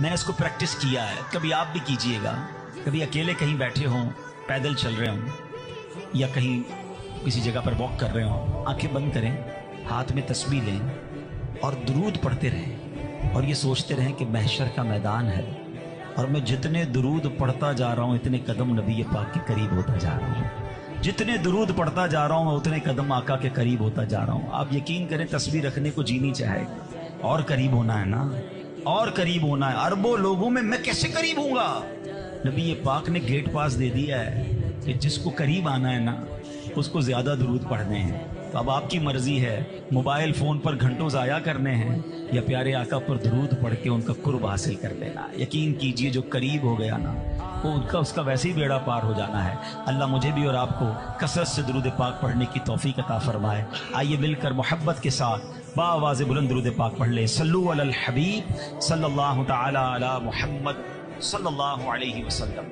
मैंने इसको प्रैक्टिस किया है। कभी आप भी कीजिएगा। कभी अकेले कहीं बैठे हों, पैदल चल रहे हों, या कहीं किसी जगह पर वॉक कर रहे हों, आँखें बंद करें, हाथ में तस्वीर लें, और दरूद पढ़ते रहें, और ये सोचते रहें कि महशर का मैदान है, और मैं जितने दरूद पढ़ता जा रहा हूँ, इतने कदम नबी पाक के करीब होता जा रहा हूँ। जितने दरूद पढ़ता जा रहा हूँ, मैं उतने कदम आका के करीब होता जा रहा हूँ। आप यकीन करें, तस्वीर रखने को जीनी चाहे, और करीब होना है ना? और करीब होना है। अरबों लोगों में मैं कैसे करीब हूँगा नबी ये पाक ने गेट पास दे दिया है कि जिसको करीब आना है ना, उसको ज़्यादा दरूद पढ़ने हैं। तो अब आपकी मर्ज़ी है, मोबाइल फ़ोन पर घंटों जाया करने हैं या प्यारे आका पर दरूद पढ़ के उनका कुर्ब हासिल कर लेना यकीन कीजिए, जो करीब हो गया ना, वो उनका, उसका वैसे ही बेड़ा पार हो जाना है। अल्लाह मुझे भी और आपको कसरत से दरूद पाक पढ़ने की तोफ़ी अता फरमाए। आइए मिलकर मोहब्बत के साथ बावाज बुलंद पाक पढ़ ले। सल्लु अलल हबीब सल्लल्लाहु तआला अला सल्लल्लाहु अलैहि वसल्लम।